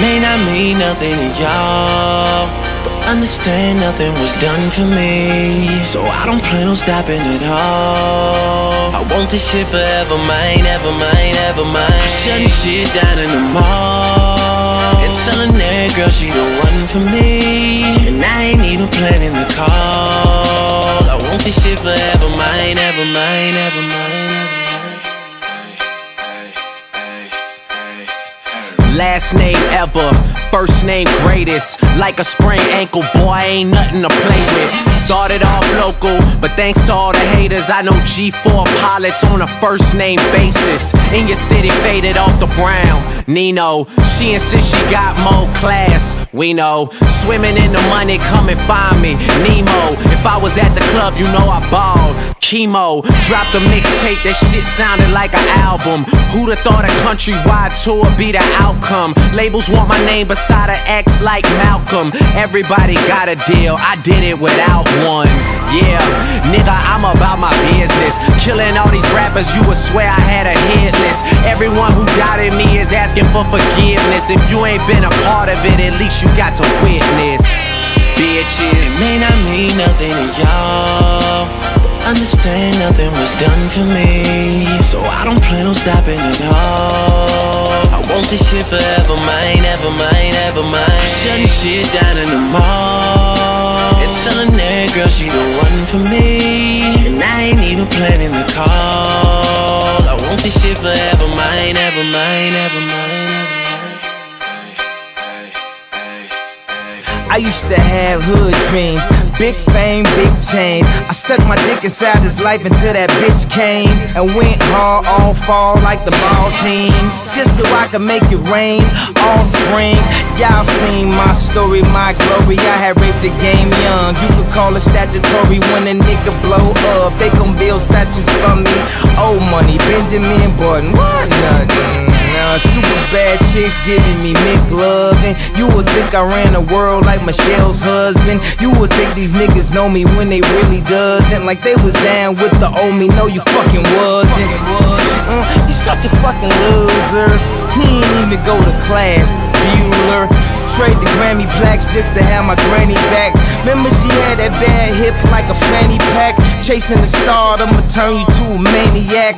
may not mean nothing to y'all, but understand nothing was done for me. So I don't plan on stopping at all. I want this shit forever, mine, ever mine, ever mine. I'm shutting shit down in the mall. And telling that girl she the one for me. And I ain't even planning the call. I want this shit forever, mine, ever mine, ever mine. Last name ever, first name greatest. Like a sprained ankle, boy, ain't nothing to play with. Started off local, but thanks to all the haters, I know G4 pilots on a first name basis. In your city, faded off the brown. Nino, she insists she got more class. We know, swimming in the money, come and find me. Nemo, if I was at the club, you know I balled. Chemo, dropped a mixtape, that shit sounded like an album. Who'da thought a countrywide tour be the outcome? Labels want my name beside an X like Malcolm. Everybody got a deal, I did it without one. Yeah, nigga, I'm about my business. Killing all these rappers, you would swear I had a hit list. Everyone who doubted me is asking for forgiveness. If you ain't been a part of it, at least you got to witness. Bitches. It may not mean nothing to y'all. Understand nothing was done for me. So I don't plan on stopping at all. I want this shit forever, mine, ever mine, ever mine. I'm shutting shit down in the mall. Girl she the one for me. And I ain't even planning the call. I want this shit forever, mine, ever mine, ever mine. I used to have hood dreams, big fame, big chains. I stuck my dick inside his life until that bitch came and went hard all fall like the ball teams, just so I could make it rain all spring. Y'all seen my story, my glory. I had raped the game young. You could call it statutory when a nigga blow up. They gon' build statues for me. Old money, Benjamin Button, what nothing. Super bad chicks giving me McLovin. You would think I ran the world like Michelle's husband. You would think these niggas know me when they really doesn't. Like they was down with the old me. No, you fucking wasn't. Uh, you such a fucking loser. He ain't even go to class. Bueller. Trade the Grammy plaques just to have my granny back. Remember she had that bad hip like a fanny pack. Chasing the star, I'ma turn you to a maniac.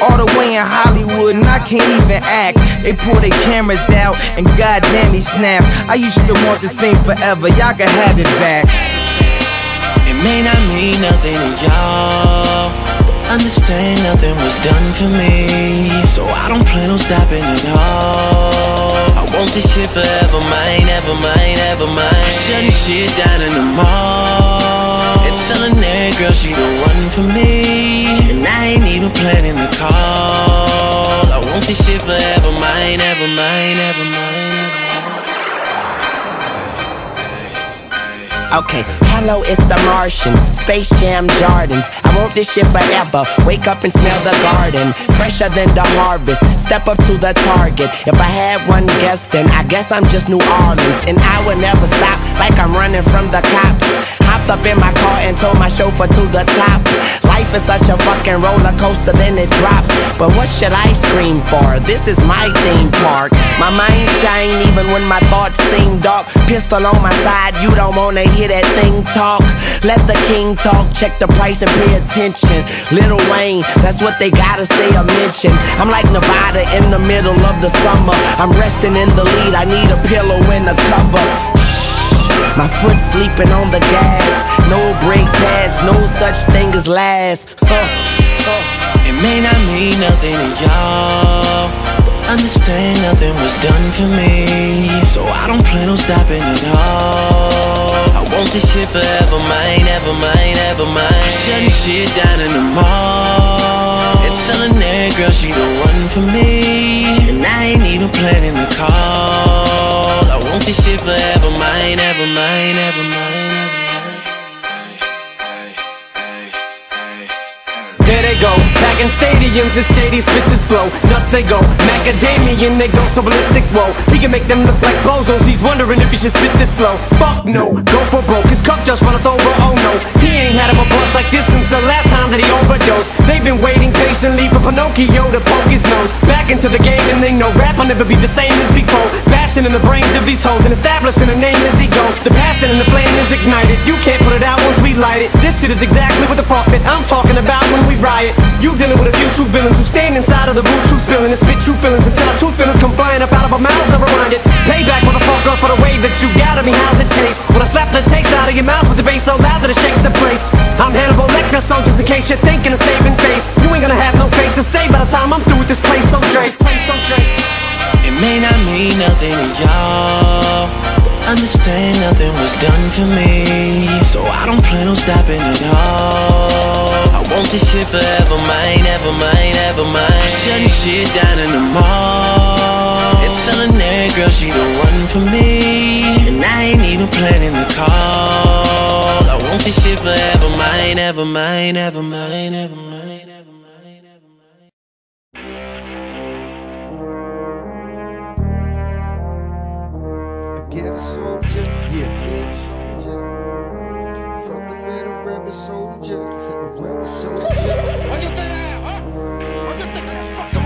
All the way in Hollywood, and I can't even act. They pull their cameras out, and goddamn he snap. I used to want this thing forever, y'all can have it back. It may not mean nothing to y'all. Understand nothing was done for me. So I don't plan on stopping at all. I want this shit forever, mine, ever mine, ever mine. Shutting shit down in the mall. And telling that girl she the one for me. And I ain't even planning the call. I want this shit forever, mine, ever mine, ever mine. Okay, hello, it's the Martian. Space Jam Jordans. I want this shit forever. Wake up and smell the garden. Fresher than the harvest. Step up to the target. If I had one guess, then I guess I'm just New Orleans. And I would never stop like I'm running from the cops. Hopped up in my car and told my chauffeur to the top. Life is such a fucking roller coaster, then it drops. But what should I scream for? This is my theme park. My mind shine even when my thoughts seem dark. Pistol on my side, you don't wanna hear that thing talk. Let the king talk, check the price and pay attention. Lil Wayne, that's what they gotta say or mention. I'm like Nevada in the middle of the summer. I'm resting in the lead, I need a pillow and a cover. My foot sleeping on the gas. No brake pads, no such thing as last. It may not mean nothing to y'all, but understand nothing was done for me. So I don't plan on stopping at all. I want this shit forever, mine, ever mine, ever mine. Shutting shit down in the mall. And telling that girl she the one for me. And I ain't even planning the call. I want this shit forever, mine, ever mine, ever mine. They go. Back in stadiums, it's shady spits his flow. Nuts they go. Macadamian, they go so ballistic. Whoa, he can make them look like bozos. He's wondering if he should spit this slow. Fuck no, go for broke. His cup just runneth over. Oh no, he ain't had him a bust like this since the last time that he overdosed. They've been waiting patiently for Pinocchio to poke his nose back into the game, and they know rap will never be the same as before. Bashing in the brains of these hoes and establishing a name as he goes. The passion and the flame is You can't put it out once we light it. This shit is exactly what the that I'm talking about when we riot. You dealing with a few true villains who stand inside of the booth, true spilling and spit true feelings until our true feelings come flying up out of our mouths. Never mind it. Payback, motherfucker, for the way that you got at me. How's it taste? When I slap the taste out of your mouth with the bass so loud that it shakes the place. I'm Hannibal Lecter, so just in case you're thinking of saving stopping at all. I want this shit forever, mine, ever mine, ever mine. Shutting shit down in the mall. And telling that girl she the one for me. And I ain't even planning the call. I want this shit forever, mine, ever mine, ever mine, ever mine, ever mine. Get a soldier. With rebel soldier, a rebel soldier. Fucking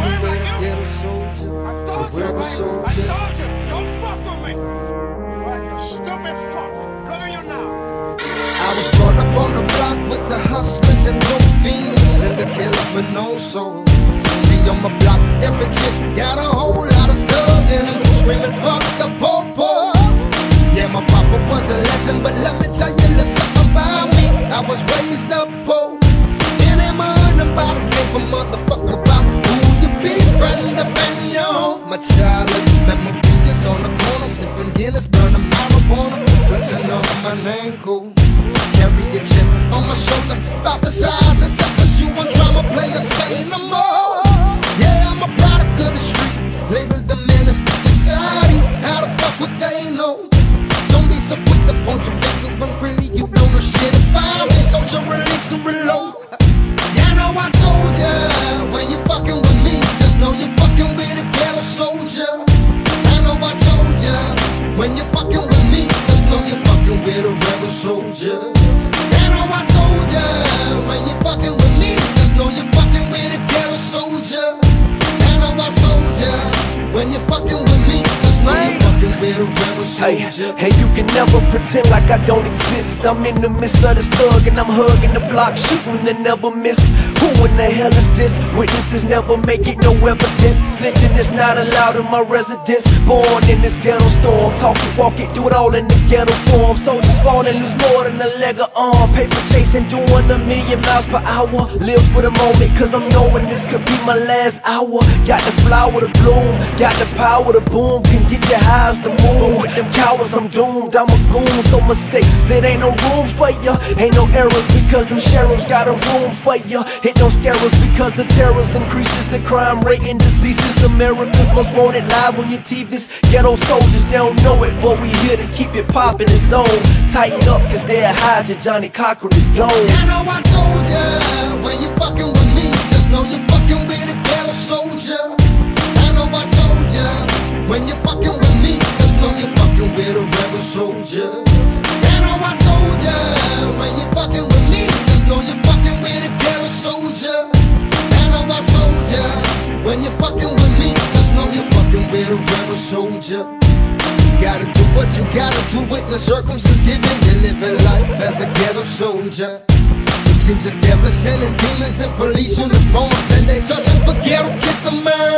with a ghetto soldier, a rebel soldier. I was brought up on the block with the hustlers and no fiends and the killers with no soul. See on my block, every chick got a whole lot so quick to point your finger when really you know shit me. Release and reload. Yeah, I know I told ya when you fucking with me, just know you fucking with a ghetto soldier. I know I told ya when you fucking with me, just know you fucking with a rebel soldier. I know I told Hey, hey, you can never pretend like I don't exist. I'm in the midst of this thug and I'm hugging the block, shooting and never miss. Who in the hell is this? Witnesses never make it, no evidence. Snitching is not allowed in my residence. Born in this ghetto storm, talk it, walk it, do it all in the ghetto form. Soldiers fall and lose more than a leg of arm. Paper chasing, doing a million miles per hour. Live for the moment, cause I'm knowing this could be my last hour. Got the flower to bloom, got the power to boom. Can get your highs to move. Cowards, I'm doomed. I'm a goon, so mistakes. It ain't no room for ya. Ain't no errors because them sheriffs got a room for ya. Hit don't scare us because the terrors increases the crime rate and diseases. America's most wanted live on your TVs. Ghetto soldiers, they don't know it, but we here to keep it poppin' its own. Tighten up, cause hide you. Johnnie Cochran is gone. I know I told ya when you fucking with me, just know you fucking with a ghetto soldier. I know I told ya when you fucking with fucking with a rebel soldier. I know I told ya when you fucking with me, just know you're fucking with a ghetto soldier. I know I told ya when you fucking with me, just know you're fucking with a rebel soldier. Gotta do what you gotta do with the circumstances given. You're living life as a ghetto soldier. It seems the devil sending demons in police uniforms and they searching for ghetto murder.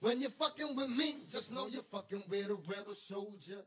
When you're fucking with me, just know you're fucking with a rebel soldier.